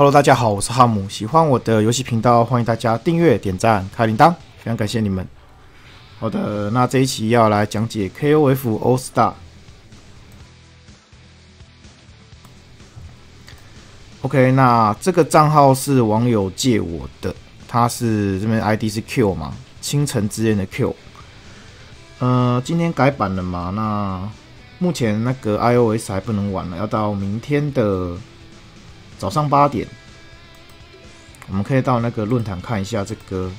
Hello，大家好，我是哈姆。喜欢我的游戏频道，欢迎大家订阅、点赞、开铃铛，非常感谢你们。好的，那这一期要来讲解 KOF All Star。OK，那这个账号是网友借我的，他是这边 ID 是 Q 嘛，清晨之恋的 Q。呃，今天改版了嘛？那目前那个 iOS 还不能玩了，要到明天的早上八点，我们可以到那个论坛看一下这个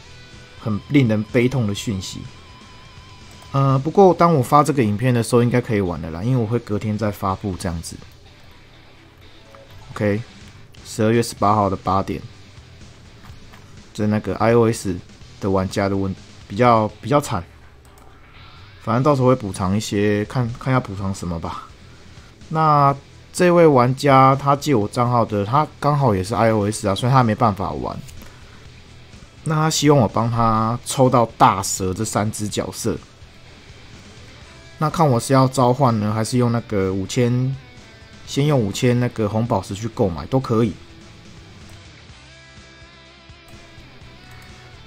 很令人悲痛的讯息。呃，不过当我发这个影片的时候，应该可以玩的啦，因为我会隔天再发布这样子。OK，十二月十八号的八点，这那个 iOS 的玩家的问比较比较惨。反正到时候会补偿一些，看看要补偿什么吧。那这位玩家他借我账号的，他刚好也是 iOS 啊，所以他没办法玩。那他希望我帮他抽到大蛇这三只角色。那看我是要召唤呢，还是用那个五千，先用五千那个红宝石去购买都可以。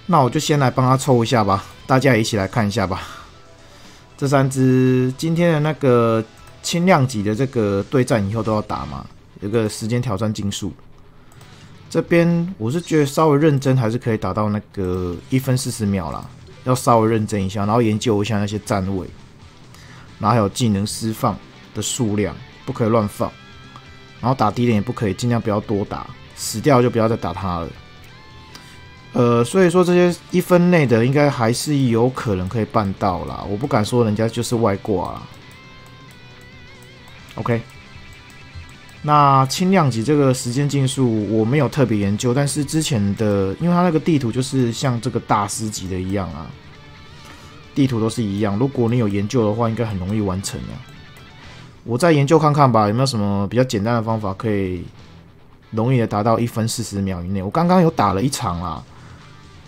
那我就先来帮他抽一下吧，大家一起来看一下吧。这三只今天的那个轻量级的这个对战以后都要打嘛，有个时间挑战竞速。这边我是觉得稍微认真还是可以打到那个一分四十秒啦，要稍微认真一下，然后研究一下那些站位，然后还有技能释放的数量，不可以乱放，然后打低点也不可以，尽量不要多打，死掉就不要再打他了。呃，所以说这些一分内的应该还是有可能可以办到啦，我不敢说人家就是外挂啦。OK，那轻量级这个时间竞速我没有特别研究，但是之前的，因为它那个地图就是像这个大师级的一样啊，地图都是一样，如果你有研究的话，应该很容易完成啊。我再研究看看吧，有没有什么比较简单的方法可以容易的达到一分四十秒以内？我刚刚有打了一场啦。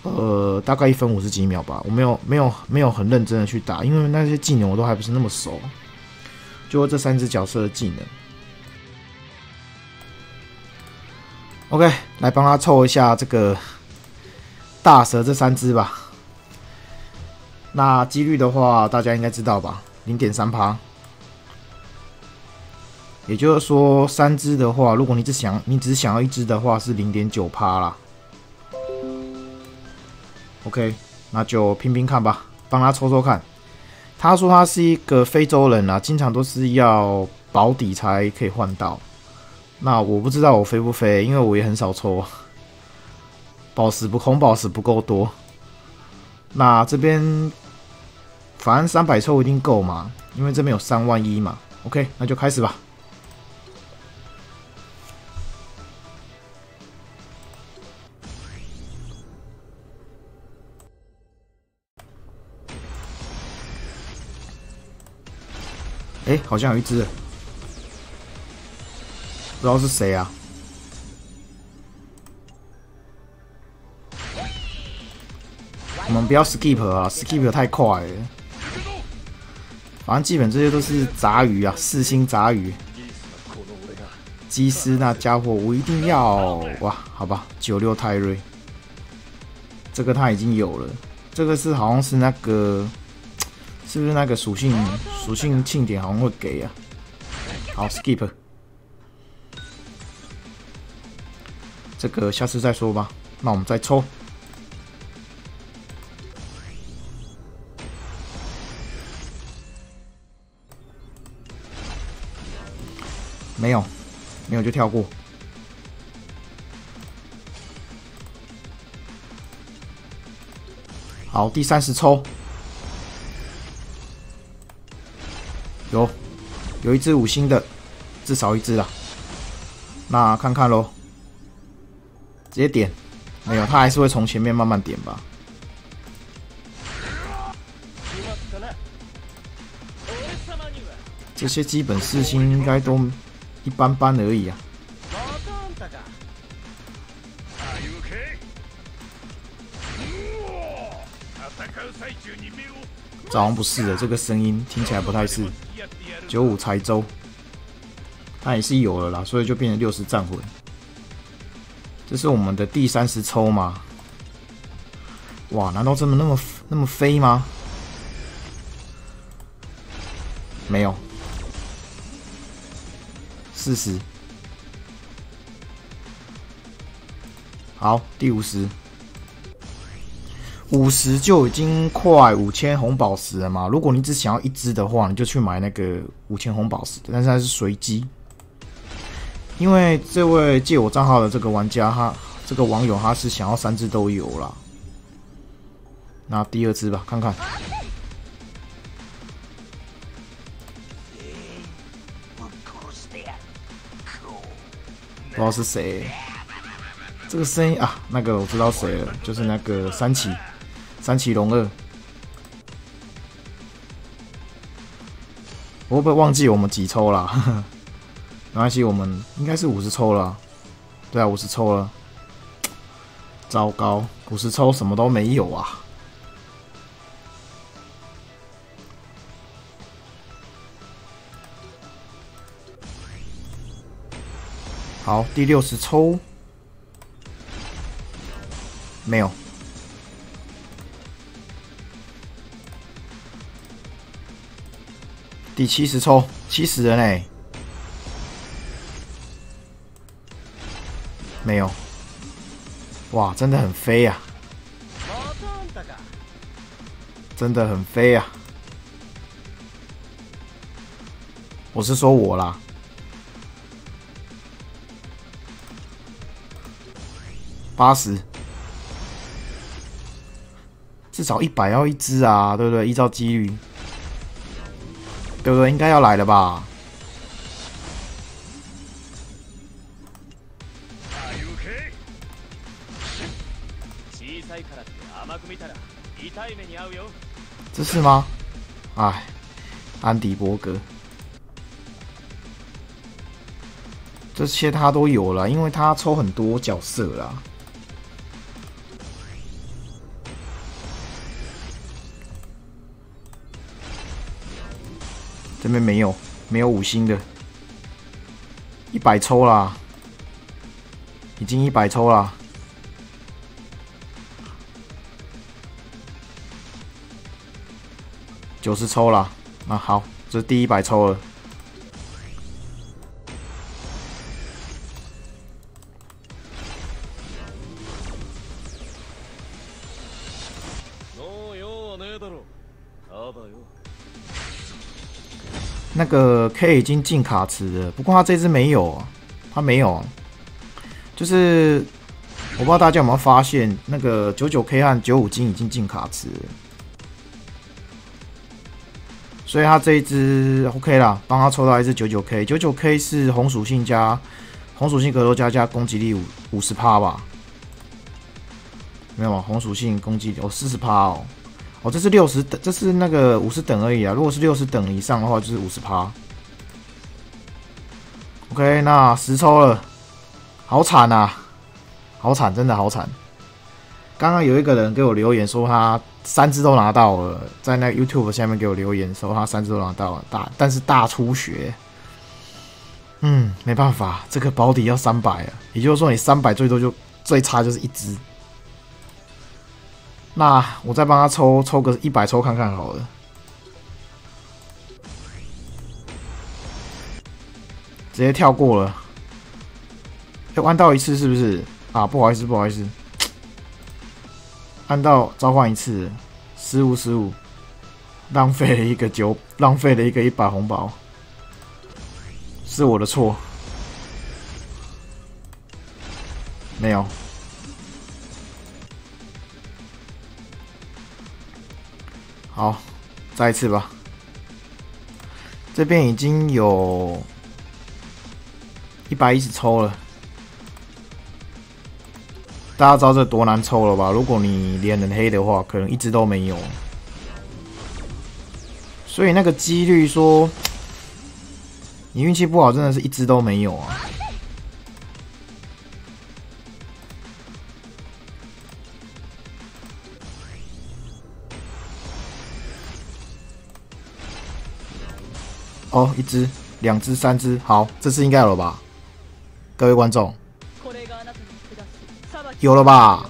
呃，大概一分五十几秒吧，我没有没有没有很认真的去打，因为那些技能我都还不是那么熟，就这三只角色的技能。OK，来帮他凑一下这个大蛇这三只吧。那几率的话，大家应该知道吧，零点三趴。也就是说，三只的话，如果你只想你只想要一只的话，是零点九趴啦。OK，那就拼拼看吧，帮他抽抽看。他说他是一个非洲人啊，经常都是要保底才可以换到。那我不知道我飞不飞，因为我也很少抽，宝石不红宝石不够多。那这边反正三百抽一定够嘛，因为这边有三万一嘛。OK，那就开始吧。哎，好像有一只，不知道是谁啊？我们不要 skip 啊，skip 太快了。反正基本这些都是杂鱼啊，四星杂鱼。基斯那家伙我一定要哇，好吧，九六泰瑞，这个他已经有了，这个是好像是那个。是不是那个属性属性庆典好像会给啊？好，skip，这个下次再说吧。那我们再抽，没有，没有就跳过。好，第三十抽。有，有一只五星的，至少一只了。那看看喽，直接点，没有，他还是会从前面慢慢点吧。这些基本四星应该都一般般而已啊。这好像不是的，这个声音听起来不太是。九五柴州，他也是有了啦，所以就变成六十战魂。这是我们的第三十抽吗？哇，难道真的那么那么飞吗？没有，四十。好，第五十，五十就已经快五千红宝石了嘛。如果你只想要一只的话，你就去买那个五千红宝石，但是它是随机。因为这位借我账号的这个玩家，他这个网友他是想要三只都有啦。那第二只吧，看看，不知道是谁，这个声音啊，那个我知道谁了，就是那个三奇，三奇龙二。我会不会忘记我们几抽了？没关系，我们应该是五十抽了。对啊，五十抽了。糟糕，五十抽什么都没有啊！好，第六十抽，没有。第七十抽，七十人哎。没有，哇，真的很飞呀，真的很飞呀！我是说我啦，八十，至少一百要一只啊，对不对？依照几率，对不对？应该要来了吧？这是吗？哎，安迪伯格，这些他都有了，因为他抽很多角色啦。这边没有，没有五星的，一百抽啦，已经一百抽啦。九十抽啦，那好，这是第一百抽了。个 K 已经进卡池了，不过他这只没有，他没有，就是我不知道大家有没有发现，那个九九 K 和九五金已经进卡池。所以他这一只 OK 啦，帮他抽到一只九九 K，九九 K 是红属性加红属性格斗加加攻击力五五十趴吧？没有吗，红属性攻击力哦四十趴哦，哦这是六十等，这是那个五十等而已啊。如果是六十等以上的话，就是五十趴。OK，那十抽了，好惨呐，好惨，真的好惨。刚刚有一个人给我留言说他。三只都拿到了，在那 YouTube 下面给我留言说他三只都拿到了，大但是大出血。嗯，没办法，这个保底要三百啊，也就是说你三百最多就最差就是一只。那我再帮他抽抽个一百抽看看好了，直接跳过了，要弯到一次是不是？啊，不好意思，不好意思。按到召唤一次，失误失误，浪费了一个九，浪费了一个一百红包，是我的错，没有，好，再一次吧，这边已经有一百一十抽了。大家知道这多难抽了吧？如果你脸很黑的话，可能一只都没有。所以那个几率说，你运气不好，真的是一只都没有啊。哦，一只、两只、三只，好，这次应该有了吧？各位观众。有了吧？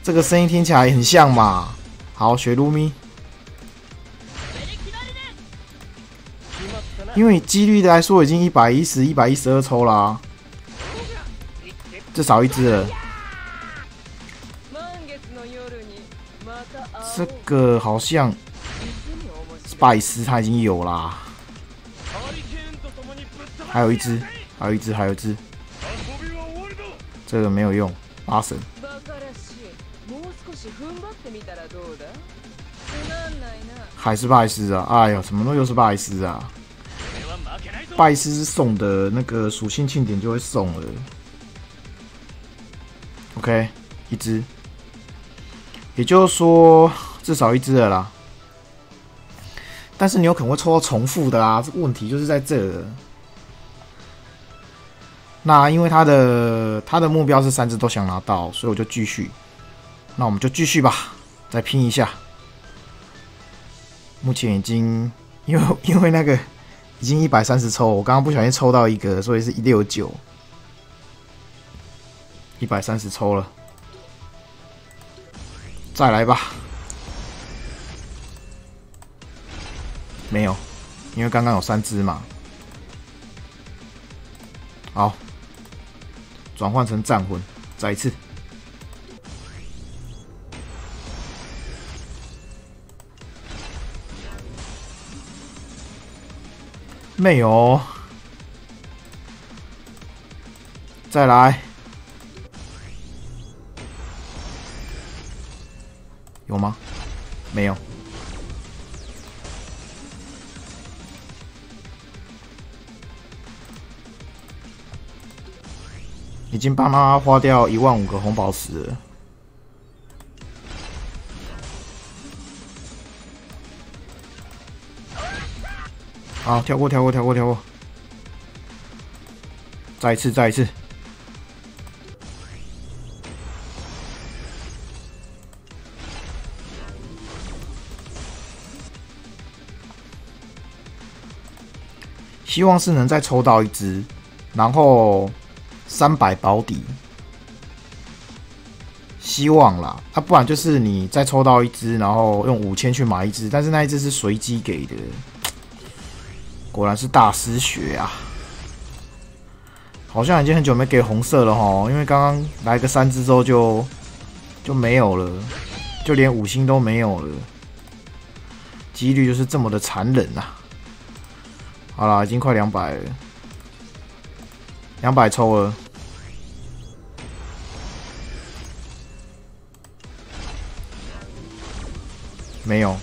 这个声音听起来很像嘛。好，学卢咪。因为几率的来说，已经一百一十一百一十二抽啦，至少一只了。这个好像拜师他已经有啦，还有一只，还有一只，还有一只，这个没有用，阿神。还是拜师啊！哎呀，什么东西又是拜师啊！拜师送的那个属性庆典就会送了。OK，一只，也就是说至少一只了啦。但是你有可能会抽到重复的啊，这问题就是在这。那因为他的他的目标是三只都想拿到，所以我就继续。那我们就继续吧，再拼一下。目前已经因为 因为那个。已经一百三十抽，我刚刚不小心抽到一个，所以是一六九，一百三十抽了，再来吧。没有，因为刚刚有三只嘛。好，转换成战魂，再一次。没有，再来，有吗？没有，已经帮他花掉一万五个红宝石。好，跳过，跳过，跳过，跳过。再一次，再一次。希望是能再抽到一只，然后三百保底。希望啦，啊，不然就是你再抽到一只，然后用五千去买一只，但是那一只是随机给的。果然是大师血啊！好像已经很久没给红色了哈，因为刚刚来个三只之后就就没有了，就连五星都没有了，几率就是这么的残忍啊！好了，已经快两百了，两百抽了，没有。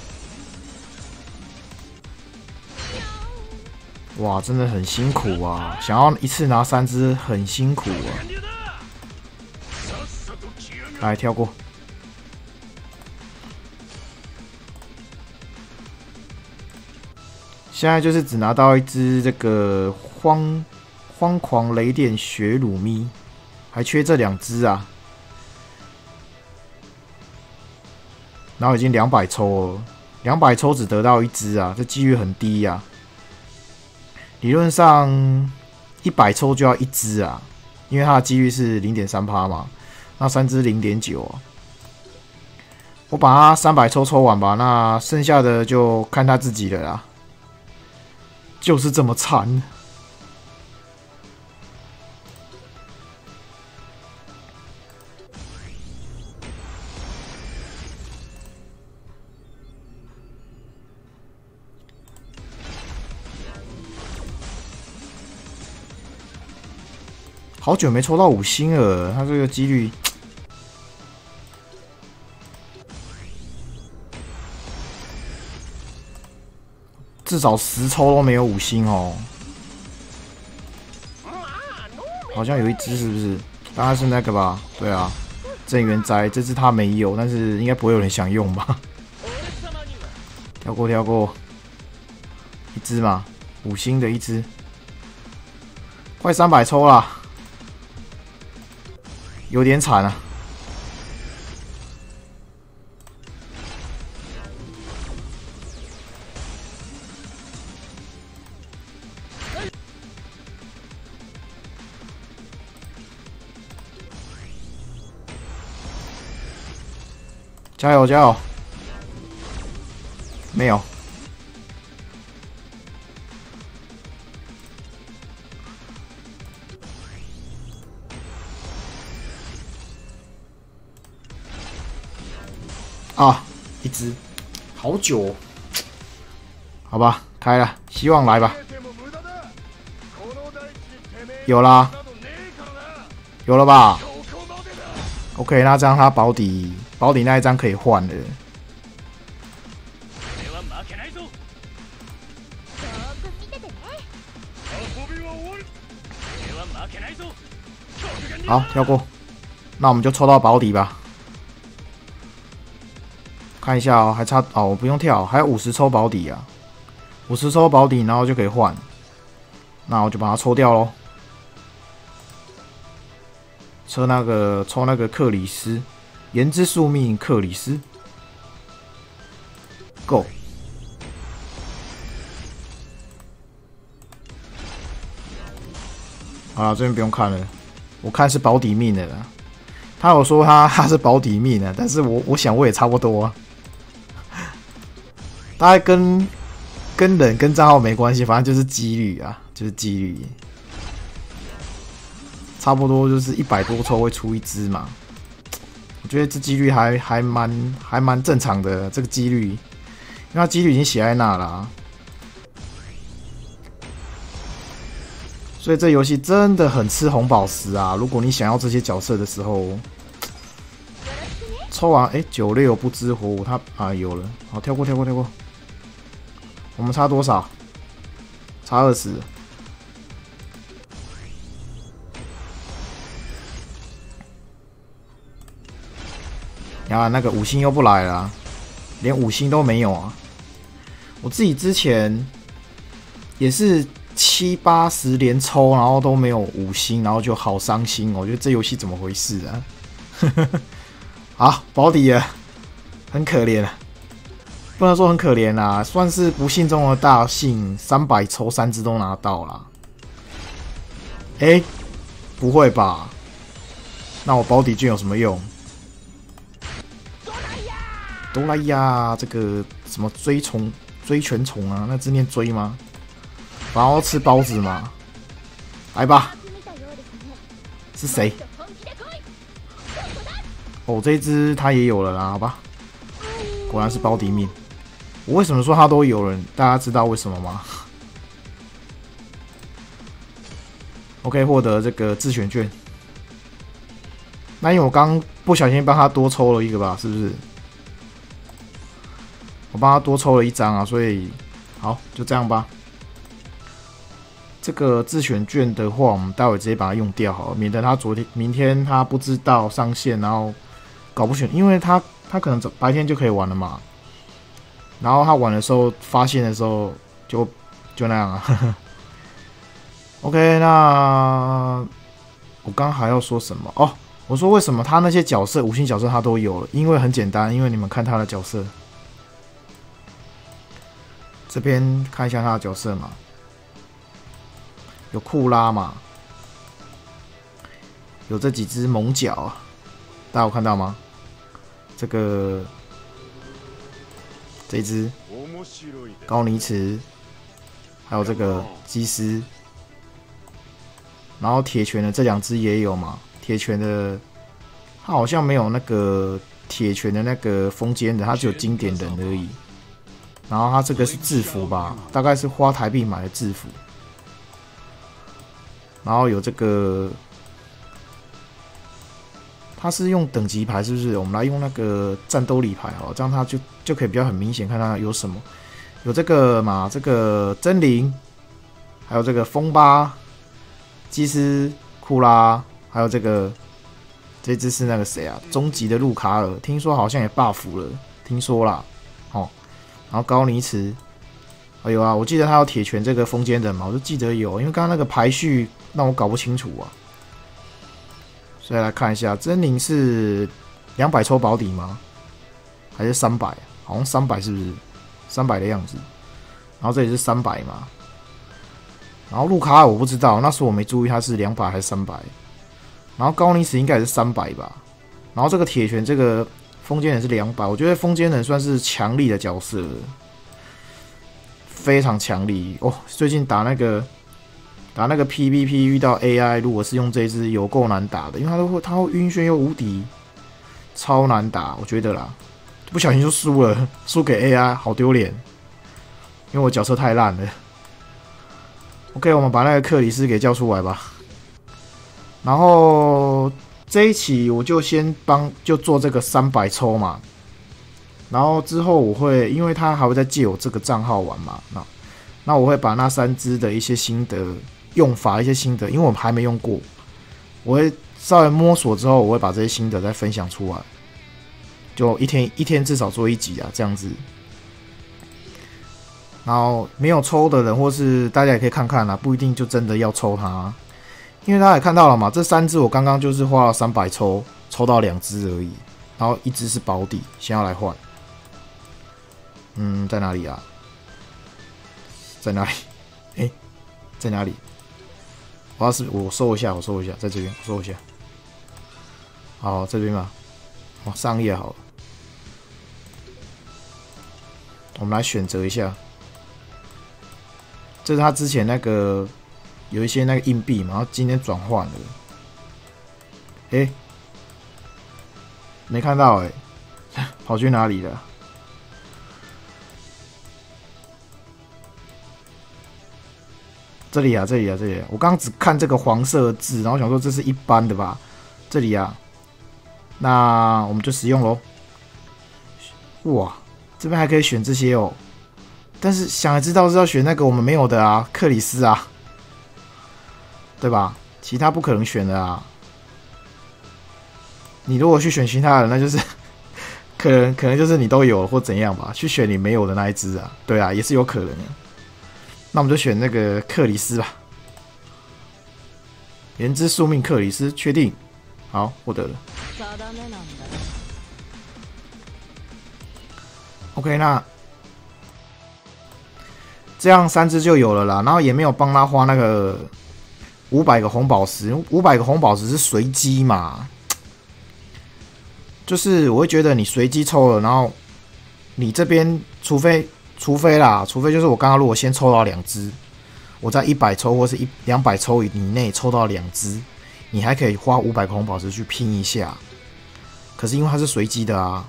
哇，真的很辛苦啊！想要一次拿三只，很辛苦啊。来，跳过。现在就是只拿到一只这个荒疯狂雷电雪鲁咪，还缺这两只啊。然后已经两百抽了，两百抽只得到一只啊，这几率很低呀。理论上一百抽就要一只啊，因为它的几率是零点三趴嘛，那三只零点九啊。我把它三百抽抽完吧，那剩下的就看他自己的啦。就是这么惨。好久没抽到五星了，他这个几率至少十抽都没有五星哦。好像有一只是不是？当然是那个吧？对啊，镇元斋这只他没有，但是应该不会有人想用吧？跳过跳过，一只嘛，五星的一只，快三百抽了。有点惨啊。加油加油。没有。啊，一只，好久，好吧，开了，希望来吧。有啦，有了吧？OK，那这样他保底，保底那一张可以换了。好，跳过，那我们就抽到保底吧。看一下哦，还差哦，我不用跳，还有五十抽保底啊，五十抽保底，然后就可以换，那我就把它抽掉喽。抽那个，抽那个克里斯，言之宿命克里斯，Go。好了，这边不用看了，我看是保底命的了。他有说他他是保底命的，但是我我想我也差不多。啊大概跟跟人跟账号没关系，反正就是几率啊，就是几率，差不多就是一百多抽会出一只嘛。我觉得这几率还还蛮还蛮正常的，这个几率，因为它几率已经写在那了，所以这游戏真的很吃红宝石啊！如果你想要这些角色的时候，抽完哎九六不知火舞，他啊有了，好跳过跳过跳过。我们差多少？差二十。啊，那个五星又不来了，连五星都没有啊！我自己之前也是七八十连抽，然后都没有五星，然后就好伤心。我觉得这游戏怎么回事啊？好，保底了，很可怜啊。不能说很可怜啦，算是不幸中的大幸，三百抽三只都拿到了。哎，不会吧？那我保底券有什么用？哆啦 A 呀，这个什么追虫追全虫啊？那字念追吗？然后吃包子吗？来吧，是谁？哦，这一只他也有了啦，好吧，果然是保底命。我为什么说他都有人？大家知道为什么吗？OK，获得这个自选券。那因为我刚不小心帮他多抽了一个吧，是不是？我帮他多抽了一张啊，所以好，就这样吧。这个自选券的话，我们待会直接把它用掉好了，免得他昨天、明天他不知道上线，然后搞不选，因为他他可能白天就可以玩了嘛。然后他玩的时候发现的时候就就那样啊。OK，那我刚还要说什么哦？我说为什么他那些角色五星角色他都有了？因为很简单，因为你们看他的角色，这边看一下他的角色嘛，有库拉嘛，有这几只猛角，大家有看到吗？这个。这只高尼茨，还有这个基斯，然后铁拳的这两只也有嘛？铁拳的，它好像没有那个铁拳的那个风间的，它只有经典人而已。然后它这个是制服吧？大概是花台币买的制服。然后有这个。它是用等级牌，是不是？我们来用那个战斗力牌哦，这样它就就可以比较很明显看它有什么。有这个嘛，这个真灵，还有这个风巴、基斯、库拉，还有这个这只是那个谁啊？终极的路卡尔，听说好像也 buff 了，听说啦。哦，然后高尼茨，哎呦啊，我记得他有铁拳这个风间的嘛，我就记得有，因为刚刚那个排序让我搞不清楚啊。再来看一下，真灵是两百抽保底吗？还是三百？好像三百是不是？三百的样子。然后这里是三百嘛？然后路卡尔我不知道，那时候我没注意他是两百还是三百。然后高尼斯应该也是三百吧？然后这个铁拳这个风间人是两百，我觉得风间人算是强力的角色，非常强力哦。最近打那个打那个 PVP 遇到 AI，如果是用这支有够难打的，因为他都会他会晕眩又无敌，超难打，我觉得啦，不小心就输了，输给 AI，好丢脸，因为我角色太烂了。OK，我们把那个克里斯给叫出来吧，然后。这一期我就先帮就做这个三百抽嘛，然后之后我会，因为他还会再借我这个账号玩嘛，那那我会把那三只的一些心得用法一些心得，因为我们还没用过，我会稍微摸索之后，我会把这些心得再分享出来，就一天一天至少做一集啊，这样子，然后没有抽的人或是大家也可以看看啦，不一定就真的要抽它。因为大家也看到了嘛，这三只我刚刚就是花了三百抽，抽到两只而已，然后一只是保底，先要来换。嗯，在哪里啊？在哪里？哎，在哪里？我要是我搜一下，我搜一下，在这边，搜一下。好，这边吧。哦，上页好了。我们来选择一下，这是他之前那个。有一些那个硬币嘛，然后今天转换了，哎，没看到哎，跑去哪里了？这里啊，这里啊，这里，我刚刚只看这个黄色字，然后想说这是一般的吧？这里啊，那我们就使用喽。哇，这边还可以选这些哦，但是想也知道是要选那个我们没有的啊，克里斯啊。对吧？其他不可能选的啊！你如果去选其他的，那就是 可能可能就是你都有或怎样吧？去选你没有的那一只啊？对啊，也是有可能的。那我们就选那个克里斯吧。原之宿命克里斯，确定？好，获得了。OK，那这样三只就有了啦。然后也没有帮他花那个。五百个红宝石，五百个红宝石是随机嘛？就是我会觉得你随机抽了，然后你这边除非除非啦，除非就是我刚刚如果先抽到两只，我在一百抽或是一两百抽以内抽到两只，你还可以花五百个红宝石去拼一下。可是因为它是随机的啊，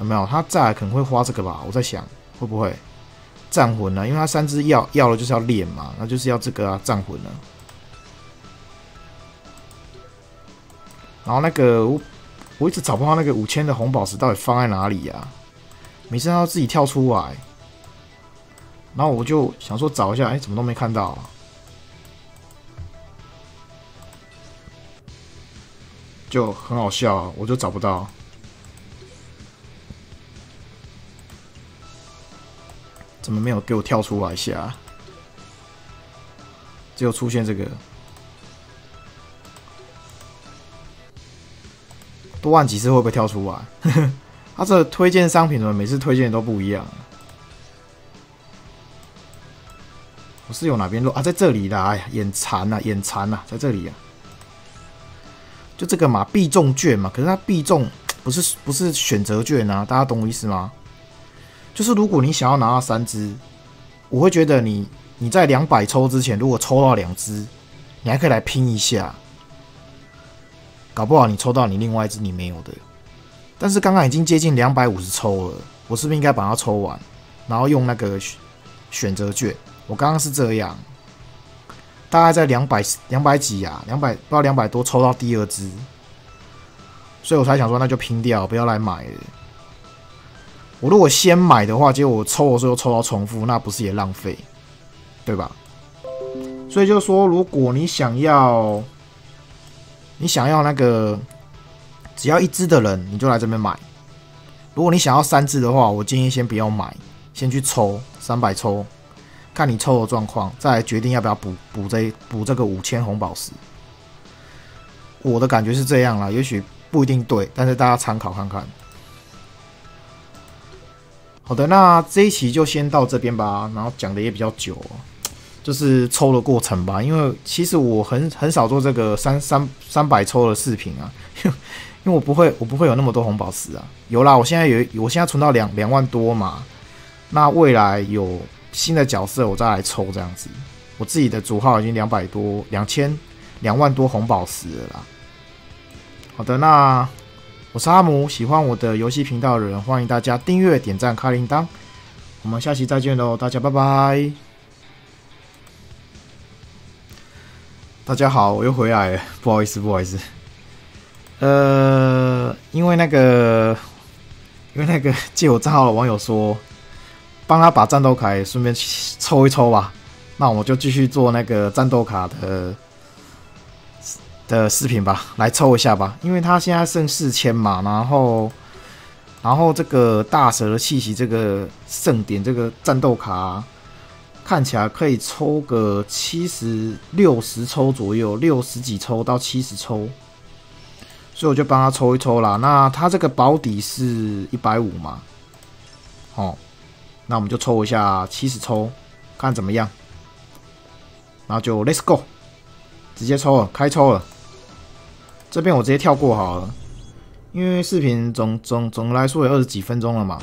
有没有？他再来可能会花这个吧？我在想会不会？战魂呢？因为他三只要要了就是要练嘛，那就是要这个啊，战魂呢。然后那个我我一直找不到那个五千的红宝石到底放在哪里呀？每次要自己跳出来，然后我就想说找一下，哎，怎么都没看到？就很好笑，我就找不到。怎么没有给我跳出来一下？只有出现这个多按几次会不会跳出来？他这推荐商品怎么每次推荐都不一样？我是有哪边漏啊？在这里的，哎呀，眼馋呐，眼馋呐，在这里呀。就这个嘛，必中券嘛，可是它必中不是不是选择券啊，大家懂我意思吗？就是如果你想要拿到三只，我会觉得你你在两百抽之前，如果抽到两只，你还可以来拼一下，搞不好你抽到你另外一只你没有的。但是刚刚已经接近两百五十抽了，我是不是应该把它抽完，然后用那个选择券？我刚刚是这样，大概在两百两百几啊，两百不知道两百多抽到第二只，所以我才想说那就拼掉，不要来买了。我如果先买的话，结果我抽的时候抽到重复，那不是也浪费，对吧？所以就说，如果你想要，你想要那个只要一只的人，你就来这边买。如果你想要三只的话，我建议先不要买，先去抽三百抽，看你抽的状况，再决定要不要补补这补这个五千红宝石。我的感觉是这样啦，也许不一定对，但是大家参考看看。好的，那这一期就先到这边吧。然后讲的也比较久，就是抽的过程吧。因为其实我很很少做这个三三三百抽的视频啊，因为我不会，我不会有那么多红宝石啊。有啦，我现在有，我现在存到两两万多嘛。那未来有新的角色，我再来抽这样子。我自己的主号已经两百多、两千、两万多红宝石了啦。好的，那我是阿姆，喜欢我的游戏频道的人，欢迎大家订阅、点赞、开铃铛。我们下期再见喽，大家拜拜。大家好，我又回来了，不好意思，不好意思。呃，因为那个，因为那个借我账号的网友说，帮他把战斗卡也顺便抽一抽吧。那我们就继续做那个战斗卡的的视频吧，来抽一下吧。因为他现在剩四千嘛，然后，然后这个大蛇的气息，这个盛典，这个战斗卡。看起来可以抽个七十六十抽左右，六十几抽到七十抽，所以我就帮他抽一抽啦。那他这个保底是一百五嘛？哦，那我们就抽一下七十抽，看怎么样。然后就 Let's go，直接抽了，开抽了。这边我直接跳过好了，因为视频总总总来说有二十几分钟了嘛。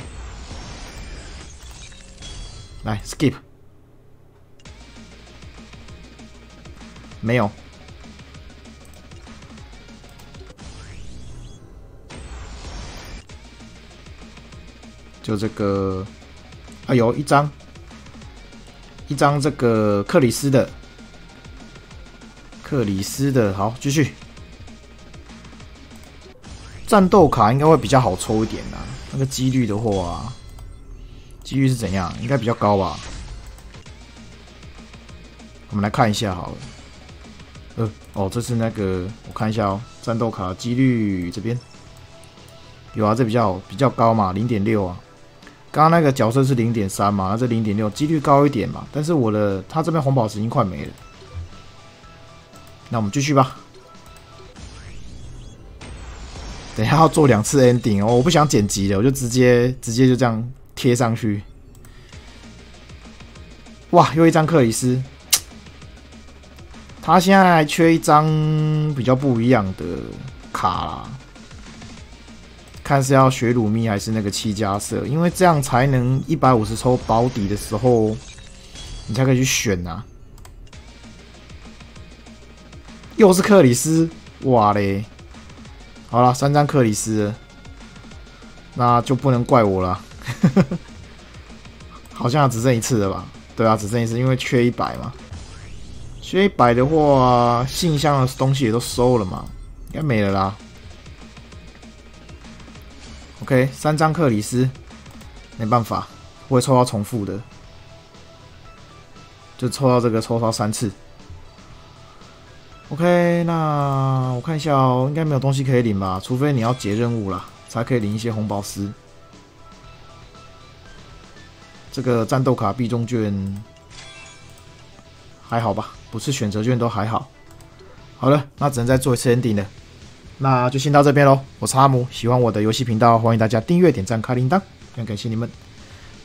来 Skip。没有，就这个，哎呦，一张，一张这个克里斯的，克里斯的，好，继续，战斗卡应该会比较好抽一点呐，那个几率的话，几率是怎样？应该比较高吧？我们来看一下好了。呃，哦，这是那个，我看一下哦，战斗卡几率这边有啊，这比较比较高嘛，零点六啊。刚刚那个角色是零点三嘛，那这零点六几率高一点嘛。但是我的他这边红宝石已经快没了，那我们继续吧。等下要做两次 ending 哦，我不想剪辑了，我就直接直接就这样贴上去。哇，又一张克里斯。他现在还缺一张比较不一样的卡啦，看是要雪鲁蜜还是那个七加色，因为这样才能一百五十抽保底的时候，你才可以去选啊。又是克里斯，哇嘞！好了，三张克里斯，那就不能怪我了。好像只剩一次了吧？对啊，只剩一次，因为缺一百嘛。缺一百的话，信箱的东西也都收了嘛，应该没了啦。OK，三张克里斯，没办法，不会抽到重复的，就抽到这个抽到三次。OK，那我看一下哦，应该没有东西可以领吧，除非你要解任务了，才可以领一些红宝石。这个战斗卡必中券还好吧？不是选择券都还好，好了，那只能再做一次 ending 了，那就先到这边喽。我是阿姆，喜欢我的游戏频道，欢迎大家订阅、点赞、开铃铛，非常感谢你们。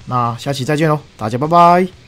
那下期再见喽，大家拜拜。